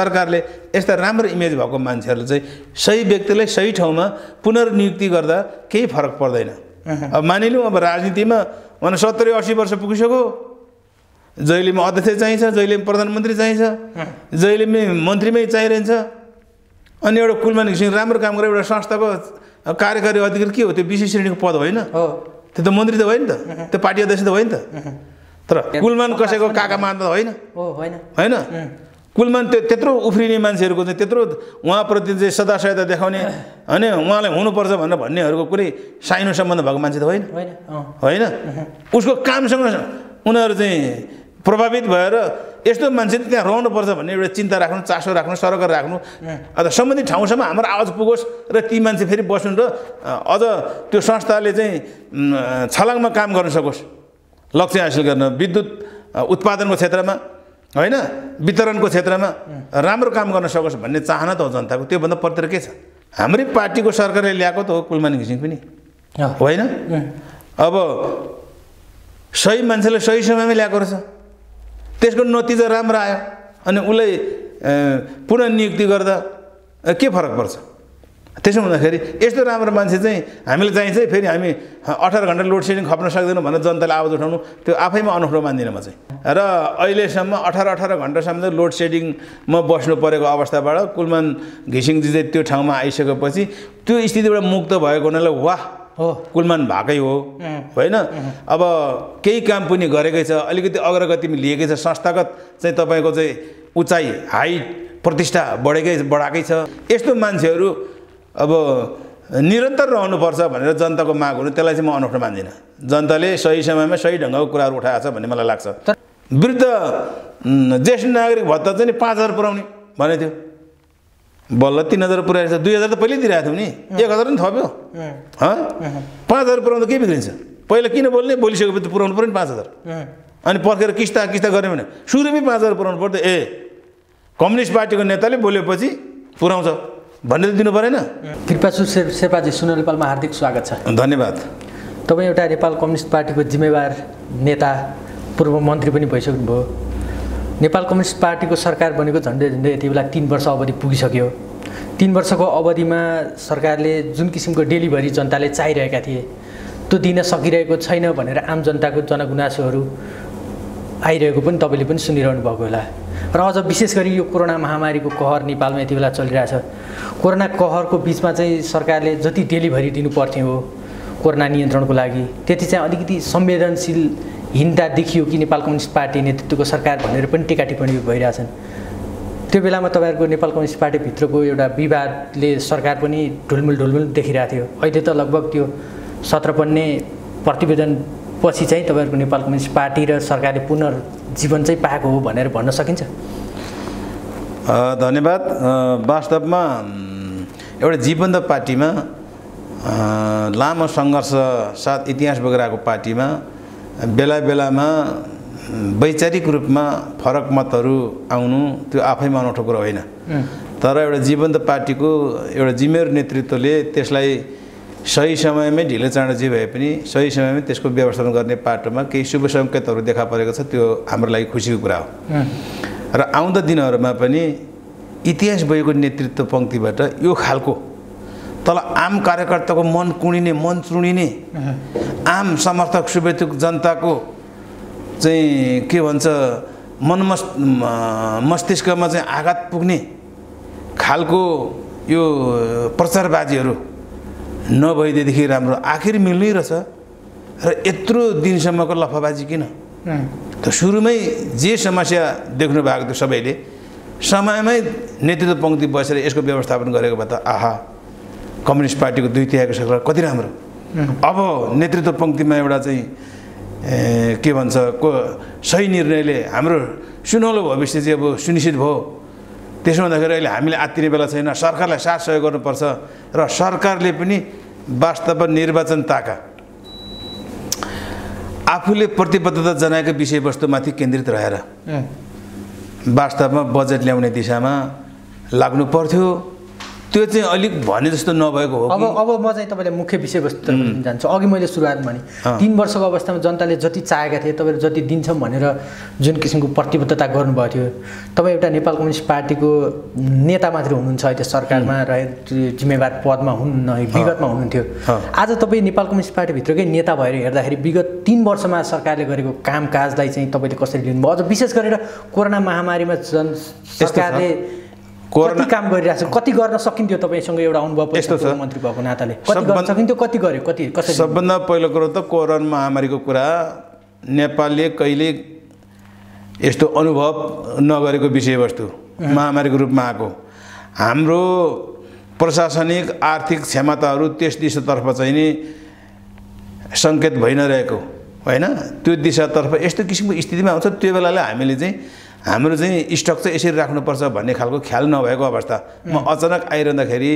सरकारले यस्ता राम्रो इमेज भएको मान्छेहरूले चाहिँ सही व्यक्तिलाई सही ठाउँमा पुनर्नियुक्ति गर्दा केही फरक पर्दैन। अब मानिलिउँ अब राजनीतिमा भने सत्तरी अस्सी वर्ष पुगिसक्यो। जहिलेमा अध्यक्ष चाहिन्छ जहिलेमा प्रधानमन्त्री चाहिन्छ जहिलेमा मन्त्रीमै चाहिरहन्छ। अनि एउटा कुलमान घिसिङ राम्रो काम गरेर एउटा संस्थाको कार्यकारी अधिकारी के हो? त्यो विशेष श्रेणीको पद होइन। त्यो त मन्त्री त होइन त। त्यो पार्टी अध्यक्ष त होइन त। तर कुलमान कसैको काका मान्दा होइन। होइन। कुलमान त्यो त्यत्रो उफ्रिने मान्छेहरूको चाहिँ त्यत्रो उहाँप्रति चाहिँ सदासहायता देखाउने होइन? उहाँलाई हुनुपर्छ भनेर भन्नेहरूको कुनै साइनो सम्बन्ध भएको मान्छे त होइन। होइन उसको कामसँग उनीहरू चाहिँ प्रभावित भएर यस्तो मान्छे त्यहाँ रहनुपर्छ भन्ने एउटा चिन्ता राख्नु चासो राख्नु सरकार राख्नु। अन्त सम्बन्धित ठाउँसम्म हाम्रो आवाज पुगोस् र ती मान्छे फेरि बस्नु र अझ त्यो संस्थाले चाहिँ छलाङमा काम गर्न सकोस्। लक्ष्य हासिल गर्न विद्युत उत्पादनको क्षेत्रमा। होइन? वितरणको क्षेत्रमा राम्रो काम गर्न सकोस् भन्ने चाहना त हो जनताको। त्योभन्दा पत्र के छ? हाम्रै पार्टीको सरकारले ल्याएको त हो कुलमान घिसिङ पनि। होइन? अब सही मान्छेले सही समयमै ल्याएको रहेछ। त्यसको नतिजा राम्रो आयो। अनि उसलाई पुनः नियुक्ति गर्दा के फरक पर्छ? त्यसो हुँदाखेरि यस्तो राम्रो मान्छे चाहिँ हामीले चाहिन्छ है फेरि हामी अठार घन्टा लोड सेडिङ खप्न सक्दैनौँ भनेर जनताले आवाज उठाउनु। त्यो आफैमा अनौठो मान्दिनँ म चाहिँ। र अहिलेसम्म अठार अठार घन्टासम्म चाहिँ लोड सेडिङमा बस्नु परेको अवस्थाबाट कुलमान घिसिङजी चाहिँ त्यो ठाउँमा आइसकेपछि त्यो स्थितिबाट मुक्त भएको हुनाले वाह हो। कुलमान भएकै हो। होइन? अब केही काम पनि गरेकै छ अलिकति अग्रगतिमा लिएकै छ संस्थागत चाहिँ तपाईँको चाहिँ उचाइ हाइट प्रतिष्ठा बढेकै बढाएकै छ। यस्तो मान्छेहरू अब निरन्तर रहनुपर्छ भनेर जनताको माग हुनु त्यसलाई चाहिँ म अनौठो मान्दिनँ। जनताले सही समयमा सही ढङ्गको कुराहरू उठाएको छ भन्ने मलाई लाग्छ। वृद्ध ज्येष्ठ नागरिक भत्ता चाहिँ नि पाँच हजार पुऱ्याउने भनेको थियो। बल्ल तिन हजार पुऱ्याएर छ दुई हजार त पहिल्यै दिइरहेको थियौँ नि। एक हजार नि थप्यो। पाँच हजार पुऱ्याउँदा के बिग्रिन्छ? पहिला किन बोल्ने? बोलिसकेपछि त पुऱ्याउनु पऱ्यो नि पाँच हजार। अनि पर्खेर किस्ता किस्ता गऱ्यो भने सुरुमै पाँच हजार पुऱ्याउनु पर्यो ए कम्युनिस्ट पार्टीको नेताले बोलेपछि पुऱ्याउँछ। भन्ने त दिनु परेन? कृपासु शे शेर्पाजी सुन नेपालमा हार्दिक स्वागत छ। धन्यवाद। तपाईँ एउटा नेपाल कम्युनिस्ट पार्टीको जिम्मेवार नेता पूर्व मन्त्री पनि भइसक्नुभयो। नेपाल कम्युनिस्ट पार्टीको सरकार बनेको झन्डै झन्डै यति बेला तिन वर्ष अवधि पुगिसक्यो। तिन वर्षको अवधिमा सरकारले जुन किसिमको डेलिभरी जनताले चाहिरहेका थिए त्यो दिन सकिरहेको छैन भनेर आम जनताको जनगुनासोहरू आइरहेको पनि तपाईँले पनि सुनिरहनु भएको होला। र अझ विशेष गरी यो कोरोना महामारीको कहर नेपालमा यति बेला चलिरहेछ। कोरोना कहरको बिचमा चाहिँ सरकारले जति डेलिभरी दिनु पर्थ्यो हो कोरोना नियन्त्रणको लागि त्यति चाहिँ अलिकति संवेदनशीलहीनता देखियो कि नेपाल कम्युनिस्ट पार्टी नेतृत्वको सरकार भनेर पनि टिका टिप्पणी भइरहेछन्। त्यो बेलामा तपाईँहरूको नेपाल कम्युनिस्ट पार्टीभित्रको एउटा विवादले सरकार पनि ढुलमुल ढुलमुल देखिरहेको थियो। अहिले त लगभग त्यो सत्रपन्ने प्रतिवेदन पछि चाहिँ तपाईँहरूको नेपाल कम्युनिस्ट पार्टी र सरकारले पुनर्जीवन चाहिँ पाएको हो भनेर भन्न सकिन्छ? धन्यवाद। वास्तवमा एउटा जीवन्त पार्टीमा लामो सङ्घर्ष साथ इतिहास आएको पार्टीमा बेला बेलामा वैचारिक रूपमा फरक मतहरू आउनु त्यो आफैमा अनौठो कुरो होइन। तर एउटा जीवन्त पार्टीको एउटा जिम्मेवार नेतृत्वले त्यसलाई सही समयमै ढिलो चाँडो जे भए पनि सही समयमै त्यसको व्यवस्थापन गर्ने पाटोमा केही शुभ सङ्केतहरू देखा परेको छ त्यो हाम्रो लागि खुसीको कुरा हो। र आउँदो दिनहरूमा पनि इतिहास भएको नेतृत्व पङ्क्तिबाट यो खालको तल आम कार्यकर्ताको मन कुणिने मन चुडिने आम समर्थक शुभेच्छुक जनताको चाहिँ के भन्छ मनमस् मस्तिष्कमा चाहिँ आघात पुग्ने खालको यो प्रचारबाजीहरू नभइदिएदेखि राम्रो आखिर मिल्नै रहेछ। र यत्रो दिनसम्मको लफाबाजी किन? त सुरुमै जे समस्या देख्नु भएको थियो सबैले समयमै नेतृत्व पङ्क्ति बसेर यसको व्यवस्थापन गरेको भए त आहा कम्युनिस्ट पार्टीको दुई तिहाईको सरकार कति राम्रो। अब नेतृत्व पङ्क्तिमा एउटा चाहिँ के भन्छ को सही निर्णयले हाम्रो सुनौलो भविष्य चाहिँ अब सुनिश्चित भयो। त्यसो हुँदाखेरि अहिले हामीले आत्तिने बेला छैन। सरकारलाई साथ सहयोग गर्नुपर्छ र सरकारले पनि वास्तवमा निर्वाचनताका आफूले प्रतिबद्धता जनाएको विषयवस्तुमाथि केन्द्रित रहेर वास्तवमा बजेट ल्याउने दिशामा लाग्नु पर्थ्यो। त्यो चाहिँ अलिक भने जस्तो नभएको हो अब अब म चाहिँ तपाईँलाई मुख्य विषयवस्तु जान्छु अघि मैले सुरुवात भने। तिन वर्षको अवस्थामा जनताले जति चाहेका थिए तपाईँहरू जति दिन्छौँ भनेर जुन किसिमको प्रतिबद्धता गर्नुभएको थियो तपाईँ एउटा नेपाल कम्युनिस्ट पार्टीको नेता मात्रै हुनुहुन्छ अहिले सरकारमा र जिम्मेवार पदमा हुन्न विगतमा हुनुहुन्थ्यो। आज तपाईँ नेपाल कम्युनिस्ट पार्टीभित्रकै नेता भएर हेर्दाखेरि विगत तिन वर्षमा सरकारले गरेको कामकाजलाई चाहिँ तपाईँले कसरी लिनुभयो? अझ विशेष गरेर कोरोना महामारीमा जन। सरकारले कति काम गरिरहेको छ? कति गर्न सकिन्थ्यो तपाईँसँग एउटा अनुभव यस्तो छ। मन्त्री भएको नाताले? कति गर्न सबभन्दा- सकिन्थ्यो? कति गर्यो? कति कसरी सबभन्दा पहिलो कुरो त कोरोना महामारीको कुरा। नेपालले कहिले यस्तो अनुभव नगरेको विषयवस्तु महामारीको रूपमा आएको। हाम्रो प्रशासनिक आर्थिक क्षमताहरू त्यस दिशातर्फ चाहिँ नि सङ्केत भइ नरहेको होइन? त्यो दिशातर्फ यस्तो किसिमको स्थितिमा आउँछ। त्यो बेलालाई हामीले चाहिँ हाम्रो चाहिँ स्टक चाहिँ यसरी राख्नुपर्छ भन्ने खालको ख्याल नभएको अवस्थामा अचानक आइरहँदाखेरि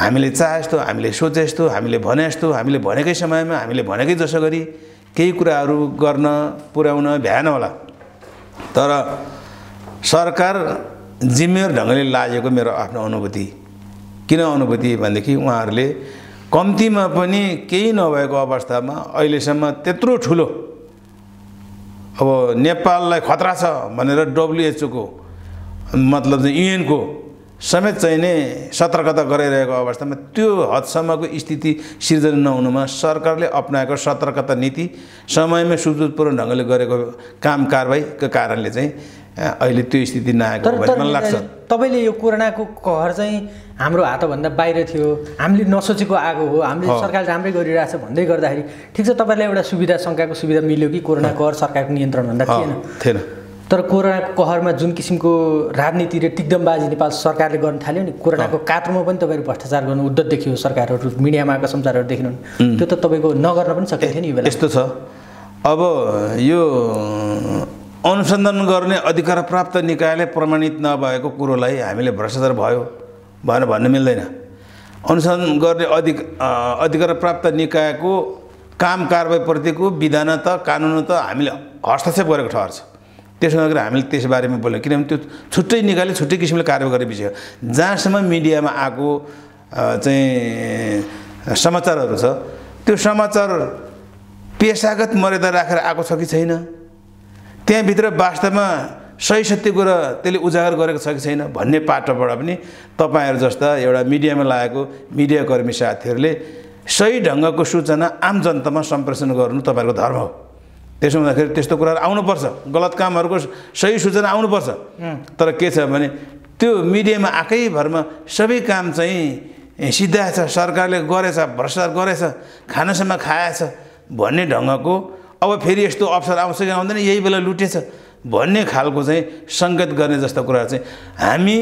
हामीले चाहे जस्तो हामीले सोचे जस्तो हामीले भने जस्तो हामीले भनेकै समयमा हामीले भनेकै जसो गरी केही कुराहरू गर्न पुर्याउन भ्याएन होला। तर सरकार जिम्मेवार ढङ्गले लागेको मेरो आफ्नो अनुभूति। किन अनुभूति भनेदेखि उहाँहरूले कम्तीमा पनि केही नभएको अवस्थामा अहिलेसम्म त्यत्रो ठुलो अब नेपाललाई खतरा छ भनेर डब्लुएचओको मतलब चाहिँ युएनको समेत चाहिँ नै सतर्कता गराइरहेको अवस्थामा त्यो हदसम्मको स्थिति सिर्जना नहुनुमा सरकारले अप्नाएको सतर्कता नीति समयमै सुदूरपूर्ण ढङ्गले गरेको काम कारवाहीको कारणले चाहिँ अहिले त्यो स्थिति नआएको मलाई लाग्छ। तपाईँले यो कोरोनाको कहर चाहिँ हाम्रो हातभन्दा बाहिर थियो। हामीले नसोचेको आएको हो। हामीले। सरकारले राम्रै गरिरहेछ भन्दै गर्दाखेरि ठिक छ तपाईँलाई एउटा सुविधा शङ्काको सुविधा मिल्यो कि कोरोना कहर सरकारको नियन्त्रणभन्दा? थिएन। थिएन। तर कोरोनाको कहरमा जुन किसिमको राजनीति र टिकदमबाजी नेपाल सरकारले गर्न थाल्यो नि कोरोनाको कात्रोमा पनि तपाईँहरू भ्रष्टाचार गर्नु उद्धत देखियो सरकारहरू मिडियामा आएको समाचारहरू देख्नु। त्यो त तपाईँको नगर्न पनि सकिन्थ्यो नि यो बेला। यस्तो छ। अब यो अनुसन्धान गर्ने अधिकार प्राप्त निकायले प्रमाणित नभएको कुरोलाई हामीले भ्रष्टाचार भयो भनेर भन्न मिल्दैन। अनुसन्धान गर्ने अधिक अधिकार प्राप्त निकायको काम कारवाहीप्रतिको विधान त कानुन त हामीले हस्तक्षेप गरेको ठहर छ। त्यसो नगरी हामीले त्यसबारेमा बोल्यौँ किनभने त्यो छुट्टै निकायले छुट्टै किसिमले कार्य गर्ने विषय हो। जहाँसम्म मिडियामा आएको चाहिँ समाचारहरू छ त्यो समाचार पेसागत मर्यादा राखेर आएको छ कि छैन? त्यहाँभित्र वास्तवमा सही सत्य कुरा त्यसले उजागर गरेको छ कि छैन भन्ने पाटोबाट पनि तपाईँहरू जस्ता एउटा मिडियामा लागेको मिडियाकर्मी साथीहरूले सही ढङ्गको सूचना आम जनतामा सम्प्रेषण गर्नु तपाईँहरूको धर्म हो। त्यसो हुँदाखेरि त्यस्तो कुराहरू आउनुपर्छ। गलत कामहरूको सही सूचना आउनुपर्छ। तर के छ भने त्यो मिडियामा आएकै भरमा सबै काम चाहिँ सिद्धाएछ सरकारले गरेछ भ्रष्टाचार गरेछ खानासम्म खाएछ भन्ने ढङ्गको अब फेरि यस्तो अवसर आउँछ कि आउँदैन यही बेला लुटेछ। भन्ने खालको चाहिँ सङ्केत गर्ने जस्ता कुराहरू चाहिँ हामी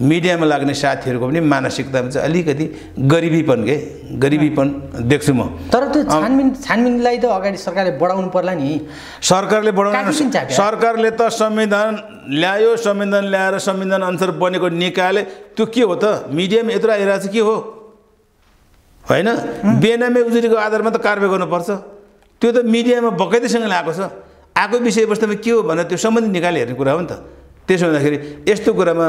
मिडियामा लाग्ने साथीहरूको पनि मानसिकतामा चाहिँ अलिकति गरिबीपन के? गरिबीपन देख्छु म। तर त्यो छानबिन छानबिनलाई त अगाडि सरकारले बढाउनु पर्ला नि। सरकारले बढाउन? सरकारले त संविधान ल्यायो संविधान ल्याएर संविधान अनुसार बनेको निकायले त्यो के हो त? मिडियामा यत्रो आइरहेको छ के हो? होइन? बेनामे उजुरीको आधारमा त कारवाही गर्नुपर्छ। त्यो त मिडियामा बकैदैसँगले आएको छ। आएको विषयवस्तुमा के हो भनेर त्यो सम्बन्धित निकायले हेर्ने कुरा हो नि त। त्यसो हुँदाखेरि यस्तो कुरामा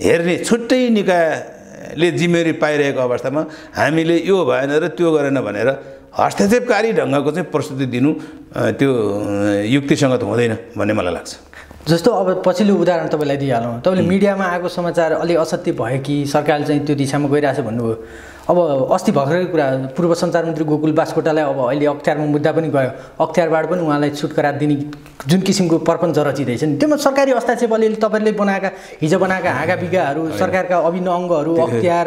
हेर्ने छुट्टै निकायले जिम्मेवारी पाइरहेको अवस्थामा हामीले यो भएन र त्यो गरेन भनेर हस्तक्षेपकारी ढङ्गको चाहिँ प्रस्तुति दिनु त्यो अ, युक्तिसङ्गत हुँदैन भन्ने मलाई लाग्छ। जस्तो अब पछिल्लो उदाहरण तपाईँलाई दिइहालौँ। तपाईँले मिडियामा आएको समाचार अलि असत्य भयो कि सरकारले चाहिँ त्यो दिशामा गइरहेछ भन्नुभयो? अब अस्ति भर्खरै कुरा पूर्व सञ्चार मन्त्री गोकुल बास्कोटालाई अब अहिले अख्तियारमा मुद्दा पनि गयो। अख्तियारबाट पनि उहाँलाई छुटकरा दिने जुन किसिमको प्रपञ्च रचिँदैछ नि। त्योमा सरकारी हस्तक्षेप अलिअलि तपाईँले बनाएका हिजो बनाएका हाँगा बिगाहरू सरकारका अभिन्न अङ्गहरू अख्तियार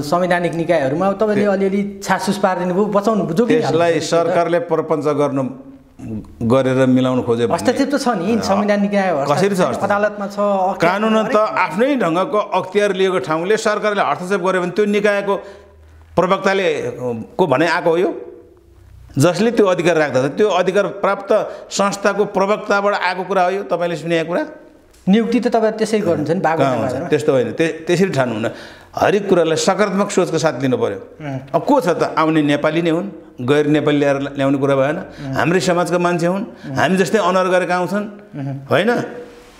संवैधानिक निकायहरूमा तपाईँले अलिअलि छासुस पारिदिनु भयो बचाउनु त्यसलाई। सरकारले प्रपञ्च गर्नु गरेर मिलाउनु खोज्यो भने हस्तक्षेप त छ नि संविधान निकाय कसरी छ? अदालतमा छ कानुन त आफ्नै ढङ्गको अख्तियार लिएको ठाउँले सरकारले हस्तक्षेप गर्यो भने त्यो निकायको प्रवक्ताले को भनाइ आएको हो यो? जसले त्यो अधिकार राख्दछ। त्यो अधिकार प्राप्त संस्थाको प्रवक्ताबाट आएको कुरा हो यो? तपाईँले सुनेको कुरा? नियुक्ति त तपाईँ त्यसै गर्नुहुन्छ नि हुन्छ त्यस्तो होइन। त्य त्यसरी ठान्नु हुन हरेक कुरालाई सकारात्मक सोचको साथ लिनु पऱ्यो अब को छ त? आउने नेपाली नै हुन् गैर नेपाली ल्याएर ल्याउने कुरा भएन। हाम्रै समाजका मान्छे हुन्। हामी जस्तै अनर गरेका आउँछन्। होइन?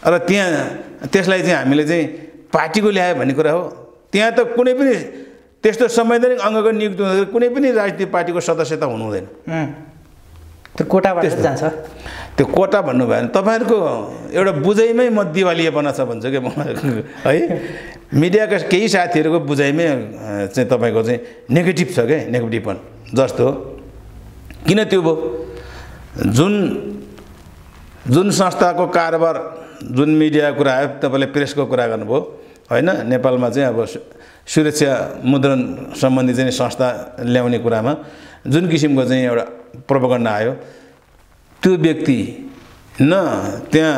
र त्यहाँ त्यसलाई चाहिँ हामीले चाहिँ पार्टीको ल्यायो भन्ने कुरा हो। त्यहाँ त कुनै पनि त्यस्तो संवैधानिक अङ्गको नियुक्ति हुँदाखेरि कुनै पनि राजनीतिक पार्टीको सदस्यता हुनु हुँदैन. त्यो कोटाबाट। जान्छ? त्यो कोटा भन्नु भएन। तपाईँहरूको एउटा बुझाइमै म दिवालिएपना छ भन्छु क्या म? है? मिडियाका केही साथीहरूको बुझाइमै चाहिँ तपाईँको चाहिँ नेगेटिभ छ क्या नेगेटिभपन जस्तो। किन त्यो भयो? जुन जुन संस्थाको कारोबार जुन मिडियाको कुरा आयो तपाईँले प्रेसको कुरा गर्नुभयो। होइन? नेपालमा चाहिँ अब सुरक्षा मुद्रण सम्बन्धी चाहिँ संस्था ल्याउने कुरामा जुन किसिमको चाहिँ एउटा प्रोपगन्डा आयो त्यो व्यक्ति न त्यहाँ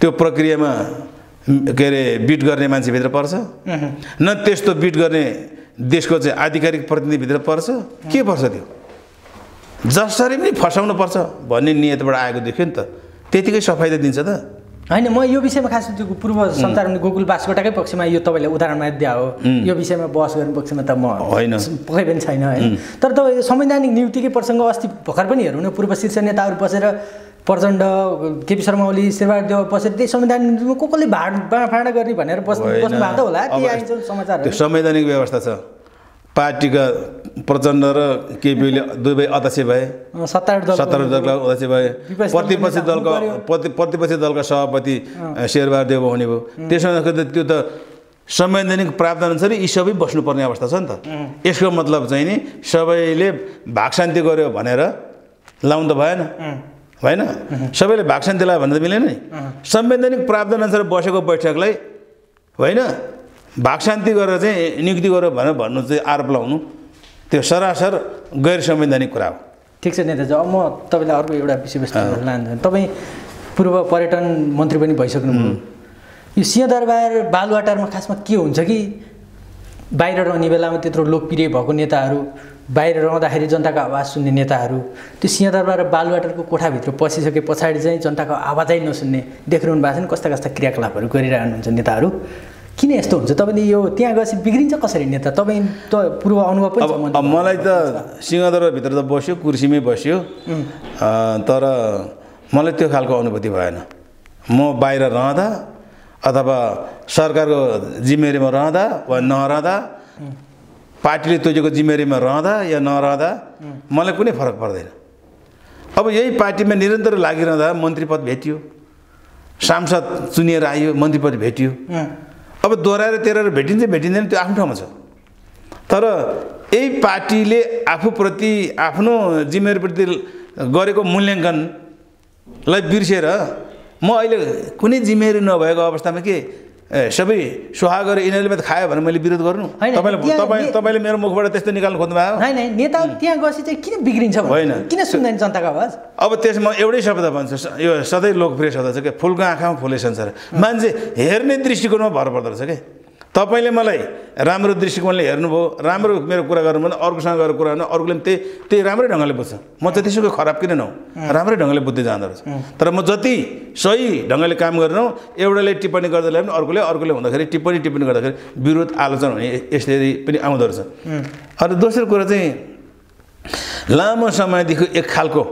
त्यो प्रक्रियामा के अरे बिट गर्ने मान्छेभित्र पर्छ? न त्यस्तो बिट गर्ने देशको चाहिँ आधिकारिक प्रतिनिधिभित्र पर्छ? के पर्छ त्यो? जसरी पनि फसाउनु पर्छ भन्ने नियतबाट आएको देख्यो नि त। त्यतिकै सफाइ त दिन्छ त। होइन म यो विषयमा खास त्यो पूर्व सञ्चार गोकुल बासकोटाकै पक्षमा यो तपाईँले उदाहरणमा दिया हो। यो विषयमा बहस गर्ने पक्षमा त म होइन। पक्कै पनि छैन है तर तपाईँ संवैधानिक नियुक्तिकै प्रसङ्ग अस्ति भर्खर पनि हेरौँ न पूर्व शीर्ष नेताहरू बसेर प्रचण्ड केपी शर्मा ओली शेरबहादुर देव बसेर त्यही संवैधानिक नियुक्तिमा को कसले भाड बाँडफाँडा गर्ने भनेर बस्नु होइन। बस्नु भएको त होला त्यो संवैधानिक व्यवस्था छ। पार्टीका प्रचण्ड र केपीले दुवै अध्यक्ष भए। सत्तारूढ दल सत्तारूढ दलका अध्यक्ष भए। प्रतिपक्षी दलका। प्रति प्रतिपक्षी दलका सभापति शेरबहादुर देव हुने भयो। त्यसो हुँदाखेरि त त्यो त संवैधानिक प्रावधानअनुसार यी सबै बस्नुपर्ने अवस्था छ नि त। यसको मतलब चाहिँ नि सबैले भाग शान्ति गर्यो भनेर लाउनु त भएन? होइन सबैले भाग शान्ति लगायो भने त मिलेन नि। संवैधानिक प्रावधानअनुसार बसेको बैठकलाई होइन? भाग शान्ति गरेर चाहिँ नियुक्ति गर्यो भनेर भन्नु चाहिँ आरोप लगाउनु त्यो सरासर गैर संवैधानिक कुरा हो। ठिक छ नेताजी अब म तपाईँलाई अर्को एउटा विषयवस्तु लान्छु। तपाईँ पूर्व पर्यटन मन्त्री पनि भइसक्नुभयो। यो सिंहदरबार बालुवाटारमा खासमा के हुन्छ कि? बाहिर रहने बेलामा त्यत्रो लोकप्रिय भएको नेताहरू बाहिर रहँदाखेरि जनताको आवाज सुन्ने नेताहरू त्यो सिंहदरबार र बालुवाटारको कोठाभित्र पसिसके पछाडि चाहिँ जनताको आवाजै नसुन्ने देखिरहनु भएको छ नि कस्ता कस्ता क्रियाकलापहरू गरिरहनुहुन्छ नेताहरू। किन यस्तो हुन्छ? तपाईँले यो त्यहाँ गएपछि बिग्रिन्छ कसरी नेता? तपाईँ त पूर्व अनुभव पनि मलाई त सिंहदरबारभित्र त बस्यो कुर्सीमै बस्यो। तर मलाई त्यो खालको अनुभूति भएन। म बाहिर रहँदा अथवा सरकारको जिम्मेवारीमा रहँदा वा नरहँदा पार्टीले तोजेको जिम्मेवारीमा रहँदा या नरहँदा मलाई कुनै फरक पर्दैन। अब यही पार्टीमा निरन्तर लागिरहँदा मन्त्री पद भेटियो। सांसद चुनिएर आइयो मन्त्री पद भेटियो। अब दोहोऱ्याएर तेह्र भेटिन्छ भेटिँदैन त्यो आफ्नो ठाउँमा छ। तर यही पार्टीले आफूप्रति आफ्नो जिम्मेवारीप्रति गरेको मूल्याङ्कनलाई बिर्सेर म अहिले कुनै जिम्मेवारी नभएको अवस्थामा के ए सबै सुहा गरेर यिनीहरूले मात्रै खायो भने मैले विरोध गर्नु। होइन, तपाईँले तपाईँ तपाईँले मेरो मुखबाट त्यस्तो निकाल्नु खोज्नु भयो? होइन होइन नेताहरू त्यहाँ गएपछि चाहिँ किन बिग्रिन्छ? होइन। किन सुन्दैन जनताको आवाज? अब त्यसमा एउटै शब्द भन्छु यो सधैँ लोकप्रिय शब्द छ क्या फुलको आँखामा फुले संसार। मान्छे हेर्ने दृष्टिकोणमा भर पर्दो रहेछ क्या तपाईँले मलाई राम्रो दृष्टिकोणले हेर्नुभयो राम्रो मेरो कुरा गर्नु भने अर्कोसँग गएर कुरा गर्नु अर्कोले पनि त्यही त्यही राम्रै ढङ्गले बुझ्छ। म जतिसुकै खराब किन नहुँ? राम्रै ढङ्गले बुझ्दै जाँदो रहेछ। तर म जति सही ढङ्गले काम गरेनौँ एउटाले टिप्पणी गर्दा पनि अर्कोले अर्कोले हुँदाखेरि टिप्पणी टिप्पणी गर्दाखेरि विरोध आलोचना हुने यसरी पनि आउँदो रहेछ। अनि दोस्रो कुरा चाहिँ लामो समयदेखि एक खालको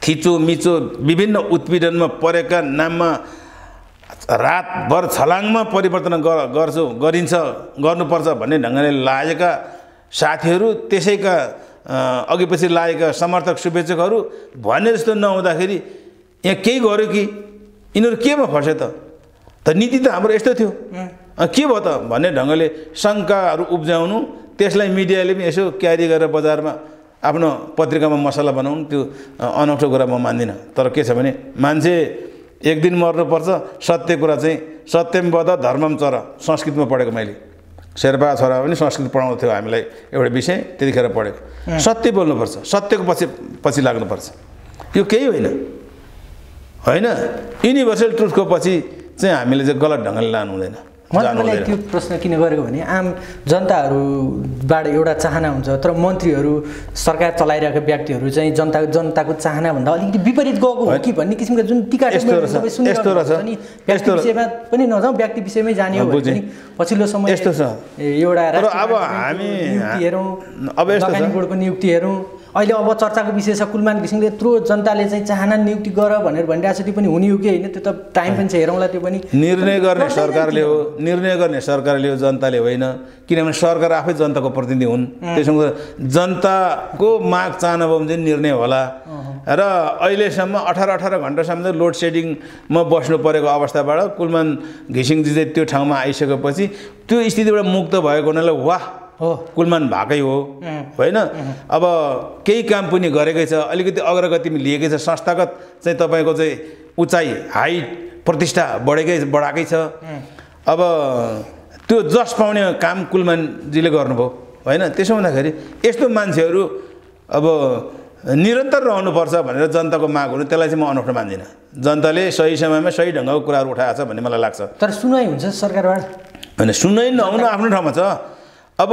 थिचो मिचो विभिन्न उत्पीडनमा परेका नाममा रातभर छलाङमा परिवर्तन गर- गर्छु गरिन्छ गर्नुपर्छ भन्ने ढङ्गले लागेका साथीहरू त्यसैका अघि पछि लागेका समर्थक शुभेच्छकहरू भने जस्तो नहुँदाखेरि यहाँ केही गर्यो कि? यिनीहरू केमा फसे त? त नीति त हाम्रो यस्तो थियो। के भयो त? भन्ने ढङ्गले शङ्काहरू उब्जाउनु त्यसलाई मिडियाले पनि यसो क्यारी गरेर बजारमा आफ्नो पत्रिकामा मसला बनाउनु त्यो अनौठो कुरा म मान्दिनँ। तर के छ भने मान्छे एक दिन मर्नुपर्छ। सत्य कुरा चाहिँ सत्यम वध धर्मम चर संस्कृतमा पढेको मैले। शेर्पा छोरा पनि संस्कृत पढाउँदै थियो हामीलाई एउटा विषय त्यतिखेर पढेको। सत्य बोल्नुपर्छ सत्यको पछि पछि लाग्नुपर्छ। यो केही होइन। होइन? युनिभर्सल ट्रुथको पछि चाहिँ हामीले चाहिँ गलत ढङ्गले लानु हुँदैन मैले जानु तपाईँलाई हुँदैन। त्यो प्रश्न किन गरेको भने आम जनताहरूबाट एउटा चाहना हुन्छ तर मन्त्रीहरू सरकार चलाइरहेका व्यक्तिहरू चाहिँ जनता जनताको चाहनाभन्दा अलिकति विपरीत गएको हो कि भन्ने किसिमको जुन टिका। विषयमा पनि नजाउँ व्यक्ति विषयमै जाने हो भने पछिल्लो समय यस्तो छ। एउटा अब हामी- नियुक्ति हेरौँ अब बोर्डको नियुक्ति हेरौँ। अहिले अब चर्चाको विषय छ कुलमान घिसिङले यत्रो जनताले चाहिँ चाहना नियुक्ति गर भनेर भनिरहेको छ त्यो पनि हुने हो कि होइन? त्यो त टाइम पनि छ हेरौँला त्यो पनि। निर्णय गर्ने सरकारले हो निर्णय गर्ने सरकारले हो जनताले होइन। किनभने सरकार आफै जनताको प्रतिनिधि हुन्। त्यसो हुँदा जनताको माग चाहना भयो भने चाहिँ निर्णय होला। र अहिलेसम्म अठार अठार घन्टासम्म चाहिँ लोड सेडिङमा बस्नु परेको अवस्थाबाट कुलमान घिसिङजी चाहिँ त्यो ठाउँमा आइसकेपछि त्यो स्थितिबाट मुक्त भएको हुनाले वाह! हो। कुलमान भएकै हो। होइन? अब केही काम पनि गरेकै छ। अलिकति अग्रगति पनि लिएकै छ। संस्थागत चाहिँ तपाईँको चाहिँ उचाइ हाइट प्रतिष्ठा बढेकै बढाएकै छ। अब त्यो जस पाउने काम कुलमानजीले गर्नुभयो। होइन? त्यसो हुँदाखेरि यस्तो मान्छेहरू अब निरन्तर रहनुपर्छ भनेर जनताको माग हुनु त्यसलाई चाहिँ म अनौठो मान्दिनँ। जनताले सही समयमा सही ढङ्गको कुराहरू उठाएको छ भन्ने मलाई लाग्छ। तर सुनाइ हुन्छ सरकारबाट? होइन सुनै नहुनु आफ्नो ठाउँमा छ। अब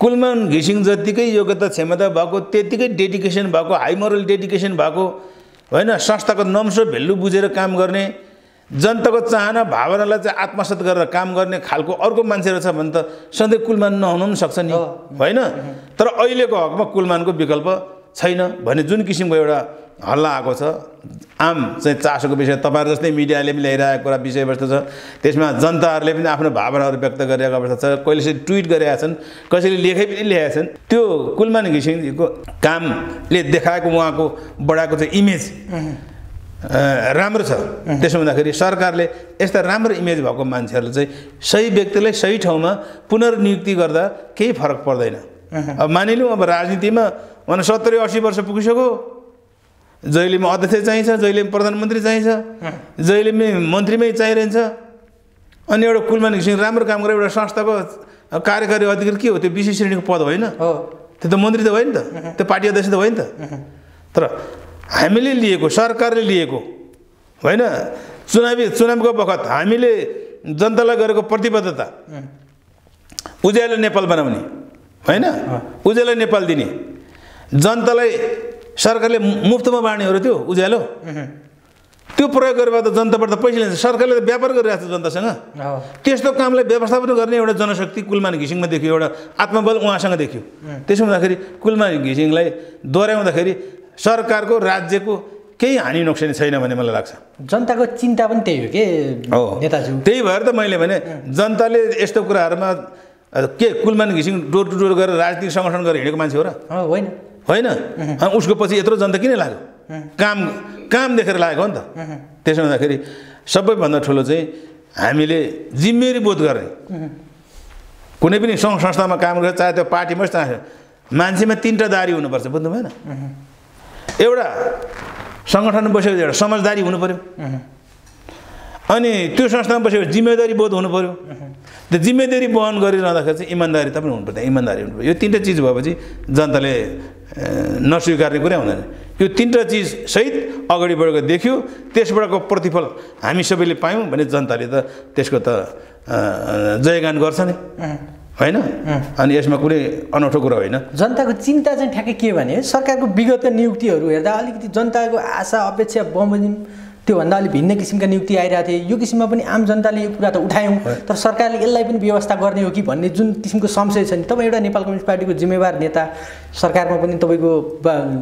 कुलमान घिसिङ जत्तिकै योग्यता क्षमता भएको त्यत्तिकै डेडिकेसन भएको हाई मोरल डेडिकेसन भएको होइन संस्थाको नम्सो भेल्यु बुझेर काम गर्ने जनताको चाहना भावनालाई चाहिँ आत्मसात गरेर काम गर्ने खालको अर्को मान्छेहरू छ भने त सधैँ कुलमान नहुनु पनि सक्छ नि होइन? तर अहिलेको हकमा कुलमानको विकल्प छैन भने जुन किसिमको एउटा हल्ला आएको छ आम चाहिँ चासोको विषय तपाईँहरू जस्तै मिडियाले पनि ल्याइरहेको कुरा विषयवस्तु छ त्यसमा जनताहरूले पनि आफ्नो भावनाहरू व्यक्त गरिरहेको अवस्था छ कहिले चाहिँ ट्विट गरेका छन् कसैले लेखै पनि लेखेका छन् त्यो कुलमान घिसिङजीको कामले देखाएको उहाँको बढाएको चाहिँ इमेज राम्रो छ। त्यसो हुँदाखेरि सरकारले यस्ता राम्रो इमेज भएको मान्छेहरूले चाहिँ सही व्यक्तिलाई सही ठाउँमा पुनर्नियुक्ति गर्दा केही फरक पर्दैन। अब मानिलिउँ अब राजनीतिमा भने सत्तरी अस्सी वर्ष पुगिसक्यो। जहिले पनि अध्यक्ष चाहिन्छ जहिले पनि प्रधानमन्त्री चाहिन्छ जहिले पनि मन्त्रीमै चाहिरहन्छ। अनि एउटा कुलमान घिसिङ राम्रो काम गरेर एउटा संस्थाको कार्यकारी अधिकारी के हो? त्यो विशेष श्रेणीको पद होइन। त्यो त मन्त्री त होइन नि त। त्यो पार्टी अध्यक्ष त होइन त। तर हामीले लिएको सरकारले लिएको होइन? चुनावी चुनावको बखत हामीले जनतालाई गरेको प्रतिबद्धता उज्यालो नेपाल बनाउने। होइन? उज्यालो नेपाल दिने। जनतालाई सरकारले मुफ्तमा बाँड्नेहरू त्यो उज्यालो। त्यो प्रयोग गरेर त जनताबाट त पैसा लिन्छ। सरकारले त व्यापार गरिरहेको छ जनतासँग। त्यस्तो कामलाई व्यवस्थापन गर्ने एउटा जनशक्ति कुलमान घिसिङमा देखियो एउटा आत्मबल उहाँसँग देखियो। त्यसो हुँदाखेरि कुलमान घिसिङलाई दोहोऱ्याउँदाखेरि सरकारको राज्यको केही हानि नोक्सानी छैन भन्ने मलाई लाग्छ। जनताको चिन्ता पनि त्यही हो कि हो। नेताज्यू? त्यही भएर त मैले भने जनताले यस्तो कुराहरूमा के कुलमान घिसिङ डोर टु डोर गरेर राजनीतिक सङ्गठन गरेर हिँडेको मान्छे हो र? हो होइन। होइन? उसको पछि यत्रो जनता किन लाग्यो? काम काम देखेर लागेको हो नि त। त्यसो हुँदाखेरि सबैभन्दा ठुलो चाहिँ हामीले जिम्मेवारी बोध गर्ने। कुनै पनि सङ्घ संस्थामा काम गरेर चाहे त्यो पार्टीमै चाहे मान्छेमा तिनवटा दारी हुनुपर्छ बुझ्नु भएन एउटा सङ्गठनमा बसेको एउटा समझदारी हुनु पऱ्यो अनि त्यो संस्थामा बसेको जिम्मेदारी बोध हुनु पऱ्यो त्यो जिम्मेदारी वहन गरिरहँदाखेरि चाहिँ इमान्दारी पनि हुनु पर्दैन इमान्दारी हुनु पऱ्यो यो तिनवटा चिज भएपछि जनताले नस्वीकार्ने कुरै हुँदैन। यो तिनवटा चिज सहित अगाडि बढेको देखियो। त्यसबाटको प्रतिफल हामी सबैले पायौँ भने जनताले त त्यसको त जयगान गर्छ नि होइन? अनि यसमा कुनै अनौठो कुरा होइन। जनताको चिन्ता चाहिँ ठ्याक्कै के भने सरकारको विगतका नियुक्तिहरू हेर्दा अलिकति जनताको आशा अपेक्षा बमोजिम त्योभन्दा अलिक भिन्न किसिमका नियुक्ति आइरहेको थिए यो किसिममा पनि आम जनताले यो कुरा त उठायौँ। तर सरकारले यसलाई पनि व्यवस्था गर्ने हो कि भन्ने जुन किसिमको संशय छ नि तपाईँ एउटा नेपाल कम्युनिस्ट पार्टीको जिम्मेवार नेता सरकारमा पनि तपाईँको